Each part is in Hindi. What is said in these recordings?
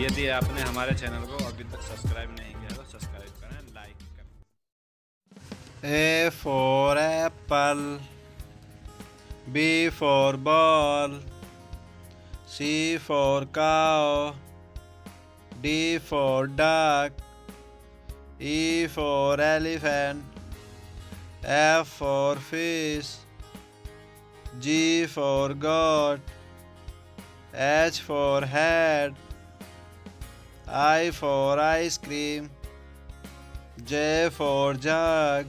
यदि आपने हमारे चैनल को अभी तक सब्सक्राइब नहीं किया तो सब्सक्राइब करें लाइक करें। A for apple, B for ball, C for cow, D for duck, E for elephant, F for fish, G for god H for head I for ice cream. J for jug.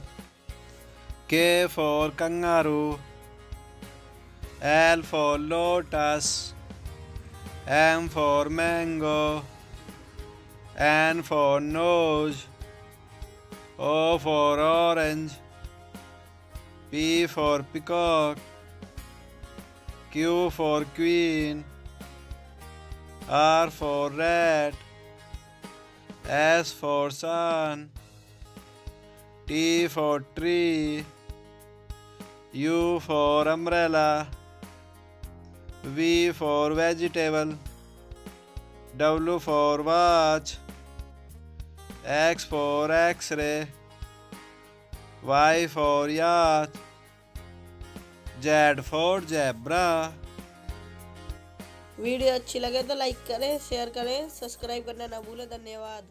K for kangaroo. L for lotus. M for mango. N for nose. O for orange. P for peacock. Q for queen. R for rat S for sun T for tree U for umbrella V for vegetable W for watch X for x-ray Y for yacht Z for zebra video अच्छी लगे तो लाइक करें शेयर करें सब्सक्राइब करना ना भूलें धन्यवाद।